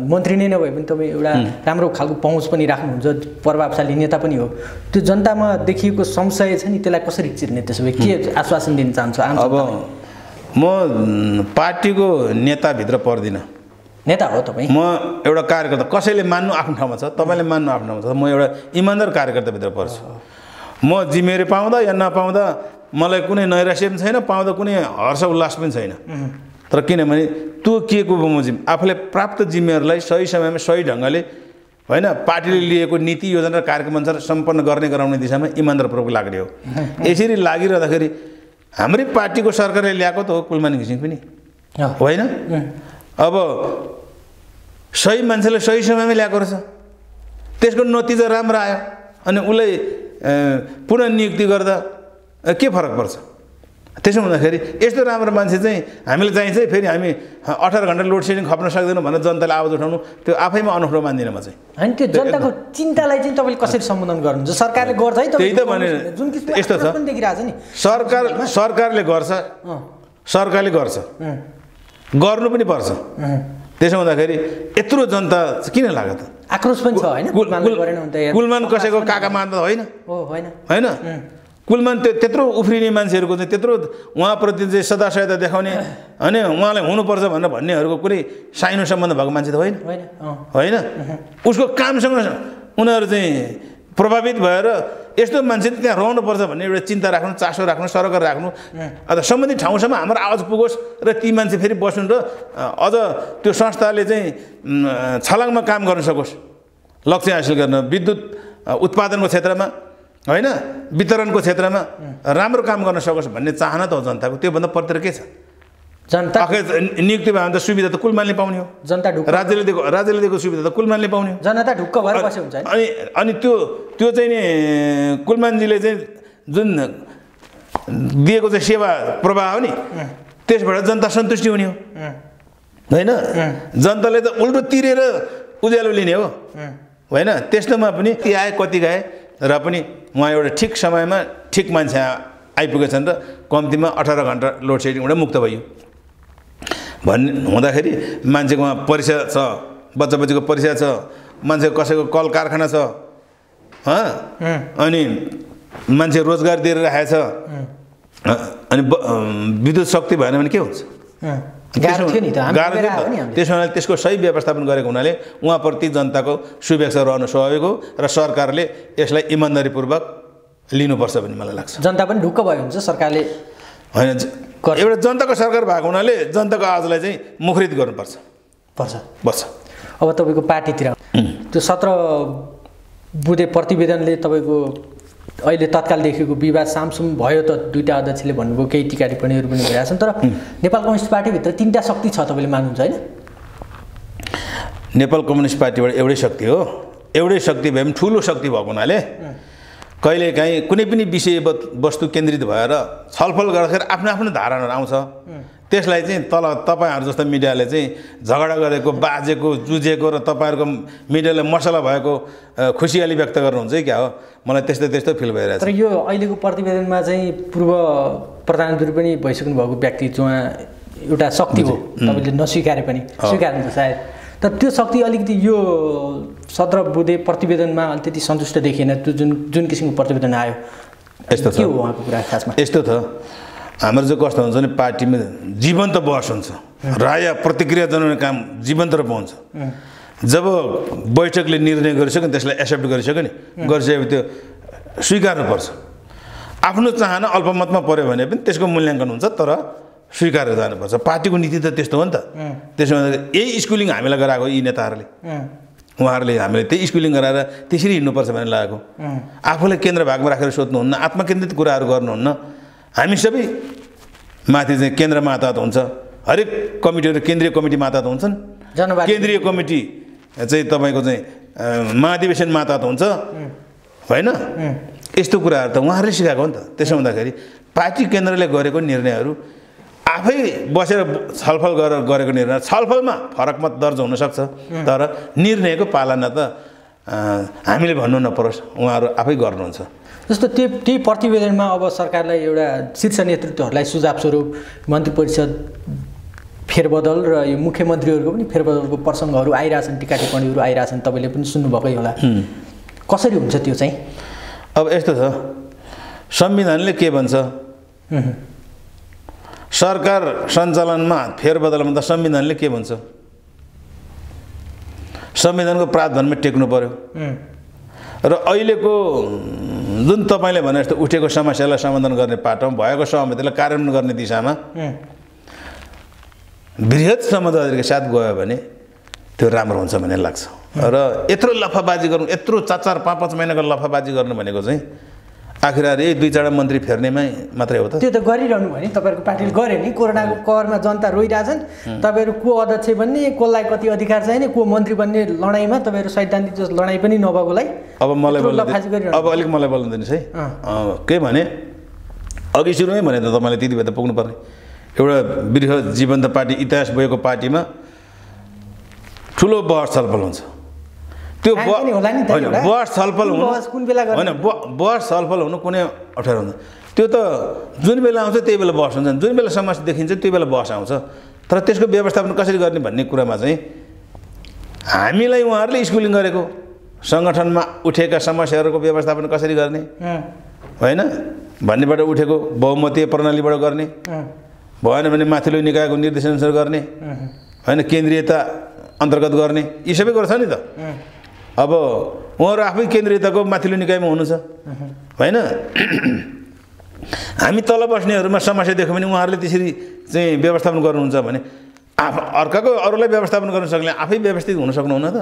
मन्त्री नै नभए पनि तपाईँ एउटा राम्रो खालको पहुँच पनि राख्नुहुन्छ प्रभावशाली नेता पनि हो। त्यो जनतामा देखिएको संशय छ नि त्यसलाई कसरी चिर्ने त्यसो भए के आश्वासन दिन चाहन्छ? अब म पार्टीको नेताभित्र पर्दिनँ। नेता हो तपाईँ? म एउटा कार्यकर्ता कसैले मान्नु आफ्नो ठाउँमा छ तपाईँले मान्नु आफ्नो ठाउँमा छ म एउटा इमान्दार कार्यकर्ताभित्र पर्छु। म जिम्मेवारी पाउँदा या नपाउँदा मलाई कुनै नैराश्य पनि छैन पाउँदा कुनै हर्ष उल्लास पनि छैन। तर किनभने त्यो के को बमोजिम आफूले प्राप्त जिम्मेवारीलाई सही समयमा सही ढङ्गले होइन पार्टीले लिएको नीति योजना र कार्यक्रम अनुसार सम्पन्न गर्ने गराउने दिशामा इमान्दारपूर्वक लाग्ने हो। यसरी लागिरहँदाखेरि हाम्रै पार्टीको सरकारले ल्याएको त हो कुलमान घिसिङ पनि। होइन? अब सही मान्छेले सही समयमा ल्याएको रहेछ। त्यसको नतिजा राम्रो आयो। अनि उसलाई अ, पुनः नियुक्ति गर्दा के फरक पर्छ? त्यसो हुँदाखेरि यस्तो राम्रो मान्छे चाहिँ हामीले चाहिन्छ फेरि हामी अठार घन्टा लोड सेडिङ खप्न सक्दैनौँ भनेर जनताले आवाज उठाउनु त्यो आफैमा अनौठो मान्दिनँ म चाहिँ। होइन त्यो जनताको चिन्तालाई चाहिँ तपाईँले कसरी सम्बोधन गर्नुहुन्छ? सरकारले गर्छ है त्यही त भने जुन यस्तो छ। नि। सरकार सरकारले गर्छ। सरकारले गर्छ। गर्नु पनि पर्छ। त्यसो हुँदाखेरि यत्रो जनता किन लाग्यो त आक्रोश पनि छ होइन? कुलमान कसैको काका मान त। होइन। होइन। कुलमान त्यो त्यत्रो उफ्रिने मान्छेहरूको चाहिँ त्यत्रो उहाँप्रति चाहिँ सदा सहायता देखाउने होइन उहाँलाई हुनुपर्छ भनेर भन्नेहरूको कुनै साइनो सम्बन्ध भएको मान्छे त होइन। होइन उसको कामसँग उनीहरू चाहिँ प्रभावित भएर यस्तो मान्छे त्यहाँ रहनुपर्छ भन्ने एउटा चिन्ता राख्नु चासो राख्नु सरकार राख्नु। अन्त सम्बन्धित ठाउँसम्म हाम्रो आवाज पुगोस् र ती मान्छे फेरि बस्नु र अझ त्यो संस्थाले चाहिँ छलाङमा काम गर्न सकोस्। लक्ष्य हासिल गर्न विद्युत उत्पादनको क्षेत्रमा होइन वितरणको क्षेत्रमा राम्रो काम गर्न सकोस् भन्ने चाहना त हो जनताको। त्योभन्दा पत्र के छ? जनता आखिर नियुक्ति भयो भने त सुविधा त कुलमानले पाउने हो। जनता ढुक्क राज्यले दिएको राज्यले दिएको सुविधा त कुलमानले पाउने। हो जनता ढुक्क भएर बस्यो हुन्छ अनि अनि त्यो त्यो चाहिँ नि कुलमानजीले चाहिँ जुन दिएको चाहिँ सेवा प्रवाह हो नि त्यसबाट जनता सन्तुष्टि हुने हो। होइन? जनताले त उल्टो तिरेर उज्यालो लिने हो। होइन? त्यस्तोमा पनि ती आए कति गए र पनि उहाँ एउटा ठिक समयमा ठिक मान्छे आइपुगेछन् र कम्तीमा अठार घन्टा लोड सेडिङबाट मुक्त भयो भन्ने हुँदाखेरि मान्छेकोमा परीक्षा छ बच्चा बच्चीको परीक्षा छ मान्छे कसैको कल कारखाना छ हँ? अनि मान्छे रोजगार दिएर राखेको छ। अनि विद्युत शक्ति भएन भने के हुन्छ। गाह्रो थियो। त्यसो हुनाले त्यसको सही व्यवस्थापन गरेको हुनाले उहाँप्रति जनताको शुभेच्छा रहनु स्वाभाविक हो र सरकारले यसलाई इमान्दारीपूर्वक लिनुपर्छ भन्ने मलाई लाग्छ। जनता पनि ढुक्क भयो हुन्छ सरकारले। होइन। एउटा जनताको सरकार भएको हुनाले जनताको आवाजलाई चाहिँ मुखरित गर्नुपर्छ। पर्छ। बस अब तपाईँको पार्टीतिर त्यो सत्र बुधे प्रतिवेदनले तपाईँको अहिले तत्काल देखेको विवाद सामसुम भयो त दुईवटा अध्यक्षले भन्नुभयो केही टिका टिप्पणीहरू पनि भइरहेको छन् तर नेपाल कम्युनिस्ट पार्टीभित्र तिनवटा शक्ति छ तपाईँले मान्नुहुन्छ होइन? नेपाल कम्युनिस्ट पार्टीबाट एउटै शक्ति हो। एउटै शक्ति भए पनि ठुलो शक्ति भएको हुनाले कहिलेकाहीँ कुनै पनि विषय वस्तु केन्द्रित भएर छलफल गर्दाखेरि आफ्नो आफ्नो धारणाहरू आउँछ। त्यसलाई चाहिँ तल तपाईँहरू जस्तो मिडियाले चाहिँ झगडा गरेको बाजेको जुझेको र तपाईँहरूको मिडियाले मसला भएको खुसियाली व्यक्त गर्नुहुन्छ है क्या हो? मलाई त्यस्तो त्यस्तो फिल भइरहेछ। तर यो अहिलेको प्रतिवेदनमा चाहिँ पूर्व प्रधानमन्त्री पनि भइसक्नु भएको व्यक्ति उहाँ एउटा शक्ति हो। तपाईँले नस्वीकारे पनि। स्वीकार्नुहुन्छ सायद। तर त्यो शक्ति अलिकति यो सत्र बुधे प्रतिवेदनमा अलि त्यति सन्तुष्ट देखिएन। त्यो जुन जुन किसिमको प्रतिवेदन आयो। यस्तो छ। के हो उहाँको कुरा खासमा? यस्तो छ। हाम्रो चाहिँ कस्तो हुन्छ भने पार्टीमा जीवन्त बहस हुन्छ। राय प्रतिक्रिया जनाउने काम जीवन्त रूपमा हुन्छ। जब बैठकले निर्णय गरिसक्यो नि त्यसलाई एक्सेप्ट गरिसक्यो नि गरिसकेपछि त्यो स्वीकार्नुपर्छ आफ्नो चाहना अल्पमतमा पऱ्यो भने पनि त्यसको मूल्याङ्कन हुन्छ तर स्वीकारेर जानुपर्छ। पार्टीको नीति त त्यस्तो हो नि त। त्यसो भन्दाखेरि यही स्कुलिङ हामीलाई गराएको यी नेताहरूले। उहाँहरूले हामीले त्यही स्कुलिङ गराएर त्यसरी हिँड्नुपर्छ भनेर लागेको। आफूलाई केन्द्र भागमा राखेर सोध्नुहुन्न आत्मकेन्द्रित कुराहरू गर्नुहुन्न। हामी सबै माथि चाहिँ केन्द्र माता त हुन्छ। हरेक कमिटीहरू केन्द्रीय कमिटी माता त हुन्छन् केन्द्रीय कमिटी चाहिँ तपाईँको चाहिँ महाधिवेशन माता त हुन्छ होइन? यस्तो कुराहरू त उहाँहरूले सिकाएको हो नि त। त्यसो हुँदाखेरि पार्टी केन्द्रले गरेको निर्णयहरू आफै बसेर छलफल गरेर गरेको निर्णय छलफलमा फरक मत दर्ज हुनसक्छ। तर निर्णयको पालना त हामीले भन्नु नपरोस् उहाँहरू आफै गर्नुहुन्छ। जस्तो त्यो त्यही प्रतिवेदनमा अब सरकारलाई एउटा शीर्ष नेतृत्वहरूलाई सुझाव स्वरूप मन्त्री परिषद फेरबदल र यो मुख्यमन्त्रीहरूको पनि फेरबदलको प्रसङ्गहरू आइरहेछन् टिका टिप्पणीहरू आइरहेछन् तपाईँले पनि सुन्नुभएकै होला। कसरी हुन्छ त्यो चाहिँ? अब यस्तो छ संविधानले के भन्छ? सरकार सञ्चालनमा फेरबदलमा त संविधानले के भन्छ? संविधानको प्रावधानमा टेक्नु पर्यो। र अहिलेको जुन तपाईँले भने जस्तो उठेको समस्यालाई समाधान गर्ने पाटोमा भएको सहमतिलाई कार्यान्वयन गर्ने दिशामा वृहत समझदारीको साथ गयो भने त्यो राम्रो हुन्छ भन्ने लाग्छ। र यत्रो लफाबाजी गर्नु यत्रो चार चार पाँच पाँच महिनाको लफाबाजी गर्नु भनेको चाहिँ आखिर दुई चारवटा मन्त्री फेर्नेमै मात्रै हो त। त्यो त गरिरहनु भयो नि तपाईँहरूको पार्टीले गरे नि। कोरोनाको कहरमा जनता रोइरहेछन्। तपाईँहरू को अध्यक्ष बन्ने कसलाई कति अधिकार चाहिने को मन्त्री बन्ने लडाइँमा तपाईँहरू सैद्धान्तिक जस्तो लडाइँ पनि नभएकोलाई अब मलाई अब अलिक मलाई बोल्नु दिनुहोस् है। के भने अघि सुरुमै भने त तपाईँले त्यति बेला त पुग्नुपर्ने। एउटा वृहत जीवन्त पार्टी इतिहास भएको पार्टीमा ठुलो बहस छलफल हुन्छ। त्यो होइन। बहस छलफल हुनु? होइन ब- बहस छलफल हुनु कुनै अप्ठ्यारो हुन्छ। त्यो त जुन बेला आउँछ त्यही बेला बहस हुन्छ जुन बेला समस्या देखिन्छ त्यही बेला बहस आउँछ। तर त्यसको व्यवस्थापन कसरी गर्ने भन्ने कुरामा चाहिँ हामीलाई उहाँहरूले स्कुलिङ गरेको। सङ्गठनमा उठेका समस्याहरूको व्यवस्थापन कसरी गर्ने? होइन? भन्नेबाट उठेको बहुमतीय प्रणालीबाट गर्ने। भएन भने माथिल्लो निकायको निर्देशनअनुसार गर्ने। होइन केन्द्रीयता अन्तर्गत गर्ने। यी सबै कुरो छ नि त। अब उहाँहरू आफै केन्द्रीयताको माथिल्लो निकायमा हुनु छ होइन? हामी तल बस्नेहरूमा समस्या देख्यो भने उहाँहरूले त्यसरी चाहिँ व्यवस्थापन गर्नुहुन्छ भने आफ अर्काको अरूलाई व्यवस्थापन गर्न सक्ने आफै व्यवस्थित हुन सक्नुहुन्न त।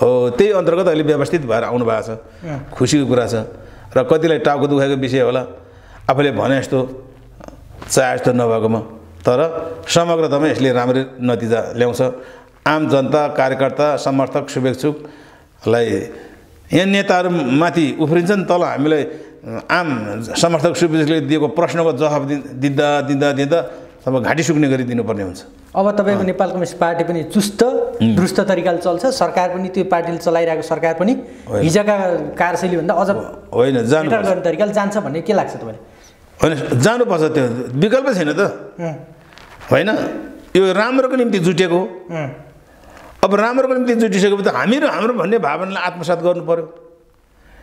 हो। त्यही अन्तर्गत अहिले व्यवस्थित भएर आउनु भएको छ। खुसीको कुरा छ। र कतिलाई टाउको दुखाएको विषय होला आफूले भने जस्तो चाहे जस्तो नभएकोमा। तर समग्रतामा यसले राम्रै नतिजा ल्याउँछ। आम जनता कार्यकर्ता समर्थक शुभेच्छुकलाई यहाँ नेताहरूमाथि उफ्रिन्छन् तल हामीलाई आम समर्थक शुभेच्छुकले दिएको प्रश्नको जवाब दि दिँदा दिँदा दिँदा अब घाँटी सुक्ने गरी दिनुपर्ने हुन्छ अब तपाईँको नेपाल कम्युनिस्ट पार्टी पनि चुस्त दुरुस्त तरिकाले चल्छ। सरकार पनि त्यो पार्टीले चलाइरहेको सरकार पनि हिजोका कार्यशैलीभन्दा अझ होइन जानु तरिकाले जान्छ भन्ने के लाग्छ तपाईँलाई? होइन जानुपर्छ त्यो। विकल्प छैन त। होइन यो राम्रोको निम्ति जुटेको अब राम्रोको निम्ति जुटिसकेपछि त हामीहरू हाम्रो भन्ने भावनालाई आत्मसात गर्नु पऱ्यो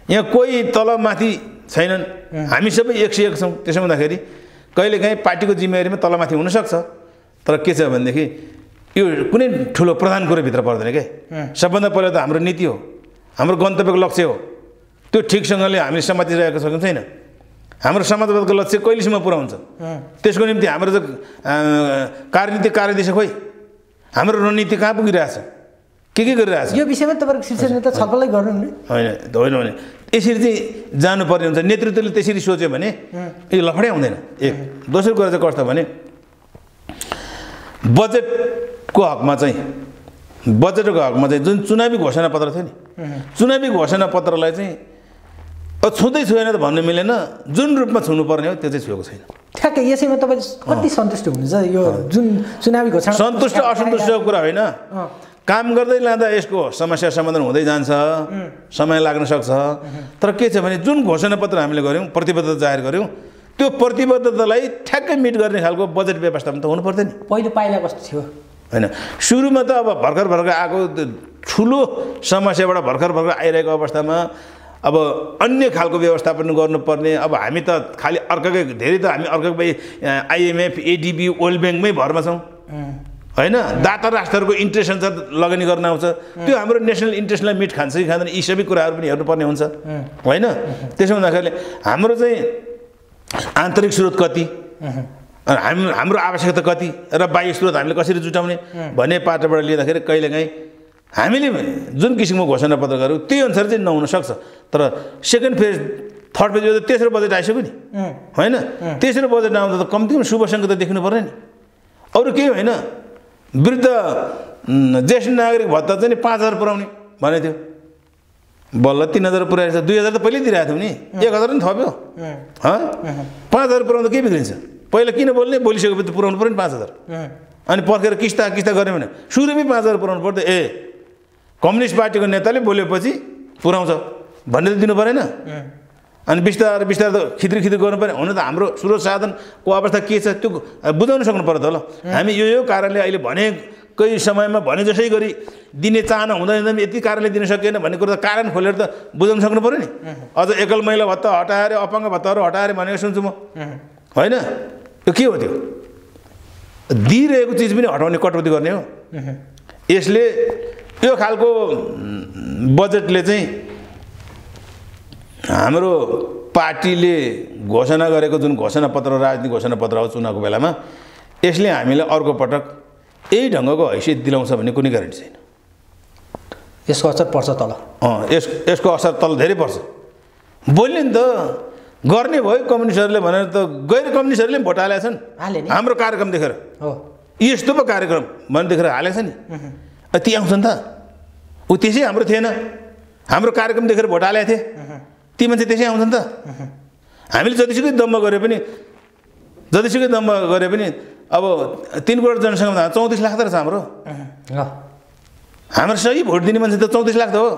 यहाँ कोही तल माथि छैनन् हामी सबै एक सय एक छौँ। त्यसो हुँदाखेरि कहिलेकाहीँ पार्टीको जिम्मेवारीमा तलमाथि हुनसक्छ। तर के छ भनेदेखि यो कुनै ठुलो प्रधान कुरो भित्र पर्दैन क्या सबभन्दा पहिला त हाम्रो नीति हो। हाम्रो गन्तव्यको लक्ष्य हो। त्यो ठिकसँगले हामीले समातिरहेको सकेको छैन हाम्रो समाजवादको लक्ष्य कहिलेसम्म पुऱ्याउँछ त्यसको निम्ति हाम्रो त कार्यनीति कार्यदिशा खोइ हाम्रो रणनीति कहाँ पुगिरहेछ? के के गरिरहेछ? यो विषयमा तपाईँको शीर्ष नेता छलफलै गर्नु नि होइन होइन भने यसरी चाहिँ जानुपर्ने हुन्छ। नेतृत्वले त्यसरी सोच्यो भने यो लफडै हुँदैन। एक। दोस्रो कुरा चाहिँ कस्तो भने बजेटको हकमा चाहिँ बजेटको हकमा चाहिँ जुन चुनावी घोषणा पत्र थियो नि चुनावी घोषणा पत्रलाई चाहिँ छुँदै छुएन त भन्नु मिलेन। जुन रूपमा छुनुपर्ने हो त्यो चाहिँ छुएको छैन। ठ्याक्कै यसैमा तपाईँ कति सन्तुष्ट हुनुहुन्छ? यो जुन चुनावी घोषणा सन्तुष्ट असन्तुष्टको कुरा होइन। काम गर्दै लाँदा यसको समस्या समाधान हुँदै जान्छ। समय लाग्न सक्छ। तर के छ भने जुन घोषणापत्र हामीले गऱ्यौँ प्रतिबद्धता जाहेर गऱ्यौँ त्यो प्रतिबद्धतालाई ठ्याक्कै मिट गर्ने खालको बजेट व्यवस्थापन त हुनु पर्थ्यो नि। पहिलो पाइला कस्तो थियो? होइन। सुरुमा त अब भर्खर भर्खर आएको ठुलो समस्याबाट भर्खर भर्खर आइरहेको अवस्थामा अब अन्य खालको व्यवस्थापन गर्नुपर्ने अब हामी त खालि अर्काकै धेरै त हामी अर्काकै आइएमएफ एडिबी वर्ल्ड ब्याङ्कमै भरमा छौँ। होइन? दाता राष्ट्रहरूको इन्ट्रेस्ट अनुसार लगानी गर्न आउँछ। त्यो हाम्रो नेसनल इन्ट्रेस्टलाई मिट खान्छ कि खाँदैन। यी सबै कुराहरू पनि हेर्नुपर्ने हुन्छ। होइन? त्यसो हुँदाखेरि हाम्रो चाहिँ आन्तरिक स्रोत कति? अनि हामी हाम्रो आवश्यकता कति? र बाह्य स्रोत हामीले कसरी जुटाउने? भन्ने पाटोबाट लिँदाखेरि कहिलेकाहीँ हामीले जुन किसिमको घोषणापत्र गऱ्यौँ त्यही अनुसार चाहिँ नहुन सक्छ। तर सेकेन्ड फेज थर्ड फेज त तेस्रो बजेट आइसक्यो नि। होइन? तेस्रो बजेट आउँदा त कम्तीमा शुभ सङ्केत त देख्नु पऱ्यो नि। अरू केही होइन। वृद्ध ज्येष्ठ नागरिक भत्ता चाहिँ नि पाँच हजार पुऱ्याउने भनेको थियो। बल्ल तिन हजार पुऱ्याएछ दुई हजार त पहिल्यै दिइरहेको थियौँ नि। एक हजार नि थप्यो। हँ? पाँच हजार पुऱ्याउँदा के बिग्रिन्छ। पहिला किन बोल्ने? बोलिसकेपछि त पुऱ्याउनु पऱ्यो नि पाँच हजार। अनि पर्खेर किस्ता किस्ता गऱ्यो भने सुरुमै पाँच हजार पुऱ्याउनु पर्थ्यो ए कम्युनिस्ट पार्टीको नेताले बोलेपछि पुऱ्याउँछ भन्ने त दिनु परेन। अनि बिस्तारै बिस्तारै त खिद्री खिद्री गर्नु पऱ्यो। हुन त हाम्रो स्रोत साधनको अवस्था के छ त्यो बुझाउनु सक्नु पऱ्यो त ल हामी यो यो कारणले अहिले भनेकै समयमा भने जसै गरी दिने चाहना हुँदा हुँदा पनि यति कारणले दिन सकिएन भन्ने कुरो त कारण खोलेर त बुझाउनु सक्नु पऱ्यो नि। अझ एकल महिला भत्ता हटाएर अपाङ्ग भत्ताहरू हटाएर भनेको सुन्छु म। होइन? त्यो के हो त्यो? दिइरहेको चिज पनि हटाउने कटौती गर्ने हो। यसले यो खालको बजेटले चाहिँ हाम्रो पार्टीले घोषणा गरेको जुन घोषणापत्र राजनीतिक घोषणापत्र हो चुनावको बेलामा यसले हामीलाई अर्को पटक यही ढङ्गको हैसियत दिलाउँछ भन्ने कुनै ग्यारेन्टी छैन। यसको असर पर्छ तल। अँ यस यसको असर तल धेरै पर्छ। बोल्ने नि त गर्ने भयो कम्युनिस्टहरूले भनेर त गैर कम्युनिस्टहरूले पनि भोट हालेका छन्। हाम्रो कार्यक्रम देखेर। हो। यस्तो पो कार्यक्रम भनेर देखेर हालेको छ नि। ती आउँछन् त। ऊ त्यसै हाम्रो थिएन। हाम्रो कार्यक्रम देखेर भोट हालेको थिए। ती मान्छे त्यसै आउँछन् त। हामीले जतिसुकै दम्ब गरे पनि जतिसुकै दम्ब गरे पनि अब तिन करोड जनसङ्ख्यामा चौतिस लाख त रहेछ हाम्रो। ल। हाम्रो सही भोट दिने मान्छे त चौतिस लाख त हो।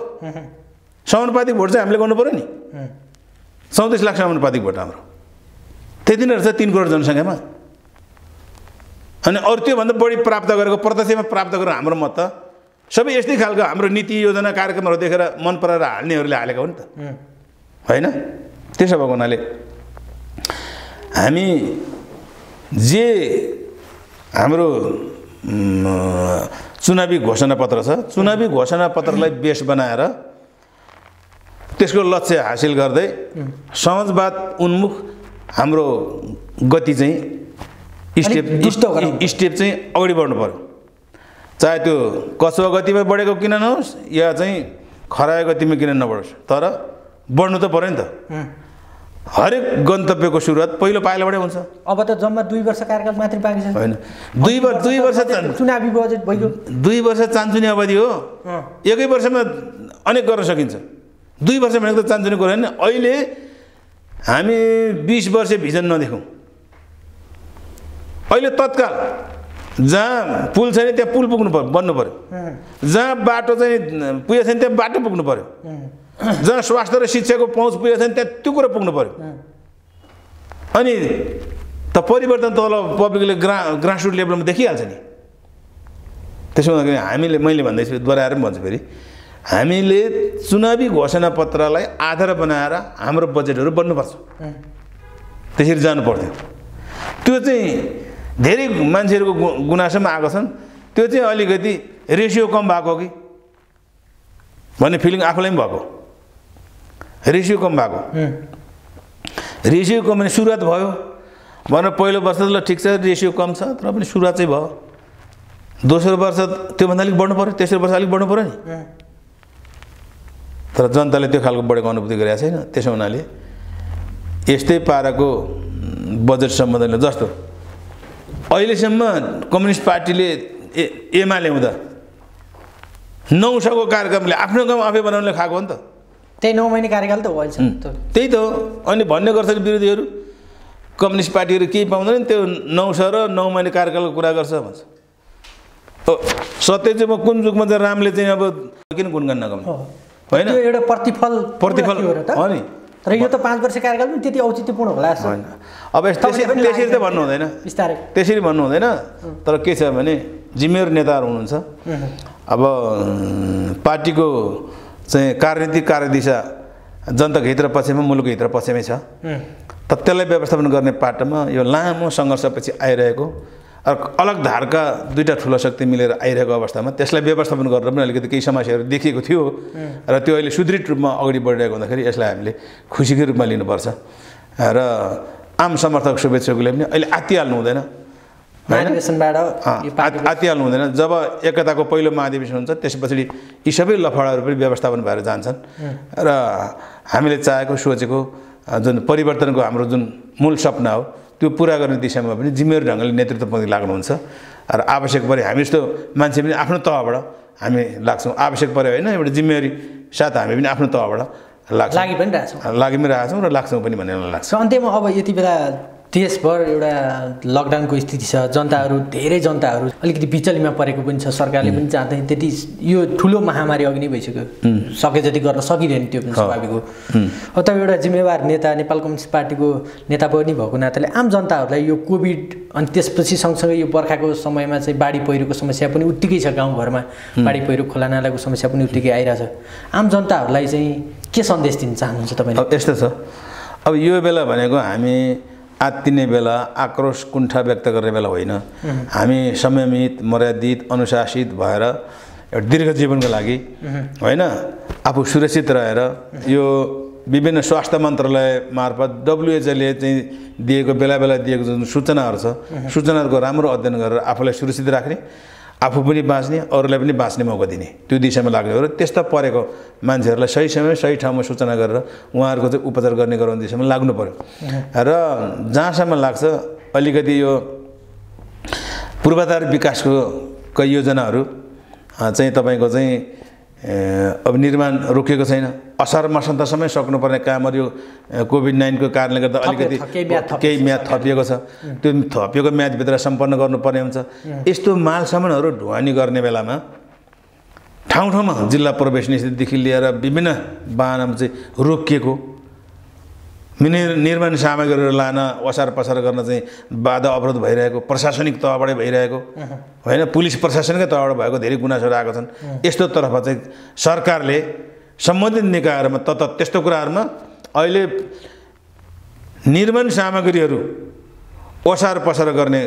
समानुपातिक भोट चाहिँ हामीले गर्नु पऱ्यो नि। चौतिस लाख समानुपातिक भोट हाम्रो। त्यति नै रहेछ तिन करोड जनसङ्ख्यामा। अनि अरू त्योभन्दा बढी प्राप्त गरेको प्रत्यक्षमा प्राप्त गरेको हाम्रो मत त सबै यस्तै खालको हाम्रो नीति योजना कार्यक्रमहरू देखेर मन पराएर हाल्नेहरूले हालेको हो नि त होइन? त्यसो भएको हुनाले हामी जे हाम्रो चुनावी घोषणापत्र छ चुनावी घोषणापत्रलाई बेस बनाएर त्यसको लक्ष्य हासिल गर्दै समाजवाद उन्मुख हाम्रो गति चाहिँ स्टेप स्टेप चाहिँ अगाडि बढ्नु पऱ्यो चाहे त्यो कछुवा गतिमा बढेको किन नहोस् या चाहिँ खरायो गतिमा किन नबढोस् तर बढ्नु त पऱ्यो नि त। हरेक गन्तव्यको सुरुवात पहिलो पाइलाबाटै हुन्छ। अब त जम्मा दुई वर्ष कार्यकाल मात्रै बाँकी छ। होइन। दुई वर्ष दुई वर्ष चुनावी बजेट भइगयो। दुई वर्ष चान्चुने अवधि हो। एकै वर्षमा अनेक गर्न सकिन्छ। दुई वर्ष भनेको त चान्चुने कुरो होइन। अहिले हामी बिस वर्ष भिजन नदेखौँ। अहिले तत्काल जहाँ पुल छैन त्यहाँ पुल पुग्नु पर्यो बन्नु पऱ्यो जहाँ बाटो चाहिँ पुगेको छैन त्यहाँ बाटो पुग्नु पऱ्यो जहाँ स्वास्थ्य र शिक्षाको पहुँच पुगेको छैन त्यहाँ त्यो कुरो पुग्नु पऱ्यो अनि त परिवर्तन तल पब्लिकले ग्रा ग्रासरुट लेभलमा देखिहाल्छ नि। त्यसो हुँदाखेरि हामीले मैले भन्दैछु दोहोऱ्याएर पनि भन्छु फेरि। हामीले चुनावी घोषणापत्रलाई आधार बनाएर हाम्रो बजेटहरू बन्नुपर्छ। त्यसरी जानु पर्थ्यो। त्यो चाहिँ धेरै मान्छेहरूको गु गुनासोमा आएको छन्। त्यो चाहिँ अलिकति रेसियो कम भएको कि? भन्ने फिलिङ आफूलाई पनि भएको। रेसियो कम भएको। रेसियो कम भने सुरुवात भयो। भनेर पहिलो वर्ष त ल ठिक छ रेसियो कम छ तर पनि सुरुवात चाहिँ भयो। दोस्रो वर्ष त्योभन्दा अलिक बढ्नु पऱ्यो तेस्रो वर्ष अलिक बढ्नु पऱ्यो नि। तर जनताले त्यो खालको बढेको अनुभूति गरेको छैन। त्यसो हुनाले यस्तै पाराको बजेट सम्बन्धले जस्तो अहिलेसम्म कम्युनिस्ट पार्टीले ए एमाले हुँदा नौ सौको कार्यक्रमले आफ्नो गाउँ आफै बनाउनले खाएको हो नि त। त्यही नौ महिने कार्यकाल त हो त्यही त हो। अनि भन्ने गर्छन् विरोधीहरू कम्युनिस्ट पार्टीहरू केही पाउँदैन त्यो नौ सौ र नौ महिने कार्यकालको कुरा गर्छ भन्छ। सत्य चाहिँ म कुन जुगमा चाहिँ रामले चाहिँ अब किन गुणगान नगाउनु। होइन? एउटा प्रतिफल प्रतिफल हो नि। तर यो त पाँच वर्ष कार्यकाल पनि त्यति औचित्यपूर्ण होला जस्तो होइन। अब यस- त्यसरी त भन्नु हुँदैन बिस्तारै। त्यसरी भन्नु हुँदैन तर के छ भने जिम्मेवार नेताहरू हुनुहुन्छ। अब पार्टीको चाहिँ कार्यनीतिक कार्यदिशा जनताको हित र पक्षमा मुलुकको हित र पक्षमै छ। त त्यसलाई व्यवस्थापन गर्ने पाटोमा यो लामो सङ्घर्षपछि आइरहेको र अलग धारका दुईवटा ठुलो शक्ति मिलेर आइरहेको अवस्थामा त्यसलाई व्यवस्थापन गरेर पनि अलिकति केही समस्याहरू देखिएको थियो। र त्यो अहिले सुदृढ रूपमा अगाडि बढिरहेको हुँदाखेरि यसलाई हामीले खुसीकै रूपमा लिनुपर्छ। र आम समर्थक शुभेच्छुकले पनि अहिले आत्तिहाल्नु हुँदैन। आत्तिहाल्नु हुँदैन। जब एकताको पहिलो महाधिवेशन हुन्छ त्यस पछाडि यी सबै लफडाहरू पनि व्यवस्थापन भएर जान्छन्। र हामीले चाहेको सोचेको जुन परिवर्तनको हाम्रो जुन मूल सपना हो त्यो पुरा गर्ने दिशामा पनि जिम्मेवारी ढङ्गले नेतृत्व पनि लाग्नुहुन्छ। र आवश्यक परे हामी जस्तो मान्छे पनि आफ्नो तहबाट हामी लाग्छौँ। आवश्यक पऱ्यो होइन एउटा जिम्मेवारी साथ हामी पनि आफ्नो तहबाट लाग्छौँ। लागि पनि रहेछौँ। लागि पनि रहेछौँ र लाग्छौँ पनि भन्ने मलाई लाग्छ अन्त्यमा अब यति बेला देशभर एउटा लकडाउनको स्थिति छ जनताहरू धेरै जनताहरू अलिकति बिचलीमा परेको पनि छ सरकारले पनि चाहँदैन त्यति यो ठुलो महामारी अघि नै भइसक्यो। सके जति गर्न सकिँदैन त्यो पनि स्वाभाविक हो। अब तपाईँ एउटा जिम्मेवार नेता नेपाल कम्युनिस्ट पार्टीको नेता पनि भएको नाताले आम जनताहरूलाई यो कोभिड अनि त्यसपछि सँगसँगै यो बर्खाको समयमा चाहिँ बाढी पहिरोको समस्या पनि उत्तिकै छ गाउँघरमा। बाढी पहिरो खोला नालाको समस्या पनि उत्तिकै आइरहेछ। आम जनताहरूलाई चाहिँ के सन्देश दिन चाहनुहुन्छ तपाईँले? अब यस्तो छ। अब यो बेला भनेको हामी आत्तिने बेला आक्रोश कुण्ठा व्यक्त गर्ने बेला होइन। हामी समयमित मर्यादित अनुशासित भएर एउटा दीर्घ जीवनको लागि होइन आफू सुरक्षित रहेर यो विभिन्न स्वास्थ्य मन्त्रालय मार्फत डब्लुएचओले चाहिँ दिएको बेला बेला दिएको जुन सूचनाहरू छ सूचनाहरूको राम्रो अध्ययन गरेर आफूलाई सुरक्षित राख्ने आफू पनि बाँच्ने अरूलाई पनि बाँच्ने मौका दिने। त्यो दिशामा लाग्ने हो र त्यस्ता परेको मान्छेहरूलाई सही समय सही ठाउँमा सूचना गरेर उहाँहरूको चाहिँ उपचार गर्ने गराउने दिशामा लाग्नु पऱ्यो र जहाँसम्म लाग्छ अलिकति यो पूर्वाधार विकासको योजनाहरू चाहिँ तपाईँको चाहिँ अब निर्माण रोकिएको छैन। असार मसान्तसम्मै सक्नुपर्ने कामहरू यो कोभिड नाइन्टिनको कारणले गर्दा अलिकति थप- केही म्याद थपिएको केही म्याद थपिएको छ। त्यो थपिएको म्यादभित्र सम्पन्न गर्नुपर्ने हुन्छ। यस्तो माल सामानहरू ढुवानी गर्ने बेलामा ठाउँ ठाउँमा जिल्ला प्रवेश निषेधदेखि लिएर विभिन्न वाहनामा चाहिँ रोकिएको। निर् निर्माण सामग्रीहरू लान ओसार पसार गर्न चाहिँ बाधा अवरोध भइरहेको प्रशासनिक तहबाटै भइरहेको होइन? पुलिस प्रशासनकै तहबाट भएको धेरै गुनासोहरू आएको छन्। यस्तो तर्फ चाहिँ सरकारले सम्बन्धित निकायहरूमा तत त्यस्तो कुराहरूमा अहिले निर्माण सामग्रीहरू ओसार पसार गर्ने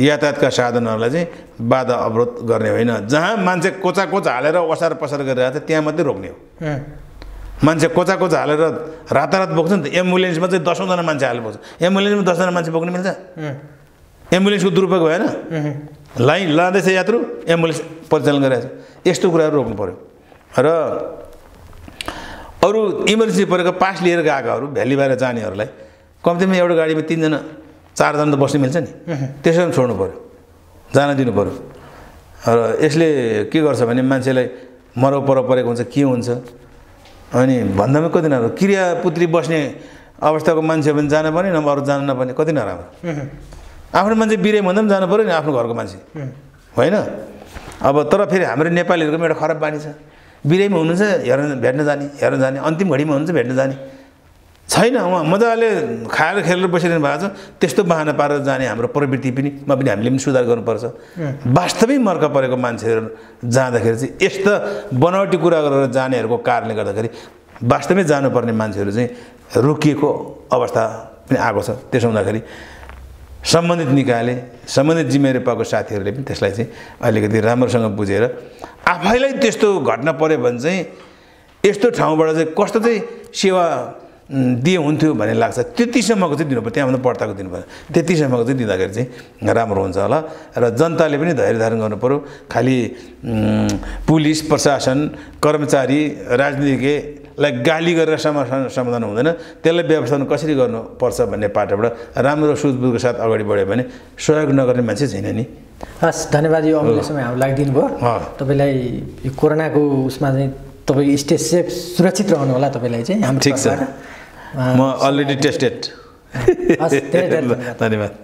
यातायातका साधनहरूलाई चाहिँ बाधा अवरोध गर्ने होइन। जहाँ मान्छे कोचा कोच हालेर ओसार पसार गरिरहेको छ त्यहाँ मात्रै रोक्ने हो। मान्छे कोचा कोचा हालेर रातारात बोक्छ नि त। एम्बुलेन्समा चाहिँ दसौँजना मान्छे हालेर बोक्छ। एम्बुलेन्समा दसजना मान्छे बोक्नु मिल्छ? एम्बुलेन्सको दुरुपयोग भएन? लाइन लाँदैछ यात्रु एम्बुलेन्स परिचालन गरिरहेको छ यस्तो कुराहरू रोक्नु पऱ्यो र अरू इमर्जेन्सी परेको पास लिएर गएकाहरू भ्याली बाहिर जानेहरूलाई कम्तीमा एउटा गाडीमा तिनजना चारजना त बस्नु मिल्छ नि। त्यसो पनि छोड्नु पऱ्यो जान दिनु पऱ्यो र यसले के गर्छ भने मान्छेलाई मरौ पर परेको हुन्छ के हुन्छ? अनि भन्दामा कति नराम्रो। क्रिया पुत्री बस्ने अवस्थाको मान्छे भने जान पर्ने नभए अरू जान नपर्ने कति नराम्रो। आफ्नो मान्छे बिरे भन्दा पनि जानु पऱ्यो नि आफ्नो घरको मान्छे। होइन? अब तर फेरि हाम्रो नेपालीहरूको पनि एउटा खराब बानी छ। बिरेमा हुनुहुन्छ हेर्न भेट्न जाने हेर्न जाने अन्तिम घडीमा हुनुहुन्छ भेट्न जाने। छैन उहाँ मजाले खाएर खेलेर बसिरहनु भएको छ। त्यस्तो बाहना पारेर जाने हाम्रो प्रवृत्ति पनि मा पनि हामीले पनि सुधार गर्नुपर्छ। वास्तविक मर्का परेको मान्छेहरू जाँदाखेरि चाहिँ यस्ता बनावटी कुरा गरेर जानेहरूको कारणले गर्दाखेरि वास्तवमै जानुपर्ने मान्छेहरू चाहिँ रोकिएको अवस्था पनि आएको छ। त्यसो हुँदाखेरि सम्बन्धित निकायले सम्बन्धित जिम्मेवारी पाएको साथीहरूले पनि त्यसलाई चाहिँ अलिकति राम्रोसँग बुझेर आफैलाई त्यस्तो घटना पऱ्यो भने चाहिँ यस्तो ठाउँबाट चाहिँ कस्तो चाहिँ सेवा दिए हुन्थ्यो भन्ने लाग्छ। त्यतिसम्मको चाहिँ दिनुपर्छ त्यहाँभन्दा बढ्ताको दिनुपर्छ त्यतिसम्मको चाहिँ दिँदाखेरि चाहिँ राम्रो हुन्छ होला। र जनताले पनि धैर्य धारण गर्नु पऱ्यो खालि पुलिस प्रशासन कर्मचारी राजनीतिज्ञलाई गाली गरेर समाधान समाधान हुँदैन। त्यसलाई व्यवस्थापन कसरी गर्नुपर्छ भन्ने पाटोबाट राम्रो सुझबुझको साथ अगाडि बढ्यो भने सहयोग नगर्ने मान्छे छैन नि। हस् धन्यवाद यो अमूल्य समय हामीलाई दिनुभयो। अँ। तपाईँलाई यो कोरोनाको उसमा चाहिँ तपाईँ स्टेज सेफ सुरक्षित रहनु होला तपाईँलाई चाहिँ। हाम्रो ठिक छ। म अलरेडी टेस्टेड धन्यवाद।